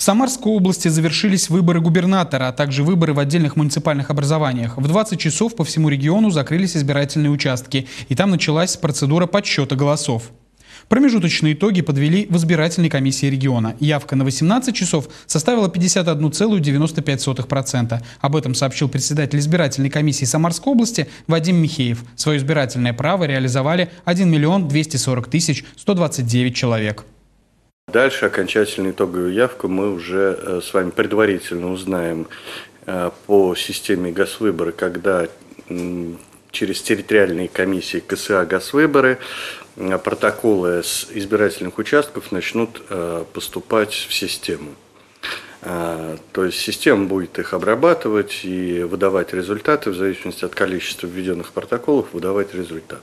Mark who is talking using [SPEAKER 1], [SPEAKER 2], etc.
[SPEAKER 1] В Самарской области завершились выборы губернатора, а также выборы в отдельных муниципальных образованиях. В 20 часов по всему региону закрылись избирательные участки, и там началась процедура подсчета голосов. Промежуточные итоги подвели в избирательной комиссии региона. Явка на 18 часов составила 51,95%. Об этом сообщил председатель избирательной комиссии Самарской области Вадим Михеев. Свое избирательное право реализовали 1 миллион 240 тысяч 129 человек.
[SPEAKER 2] Дальше окончательную итоговую явку мы уже э, с вами предварительно узнаем э, по системе ГАСВыборы, когда через территориальные комиссии КСА ГАСВыборы э, протоколы с избирательных участков начнут поступать в систему. То есть система будет их обрабатывать и выдавать результаты в зависимости от количества введенных протоколов, выдавать результат.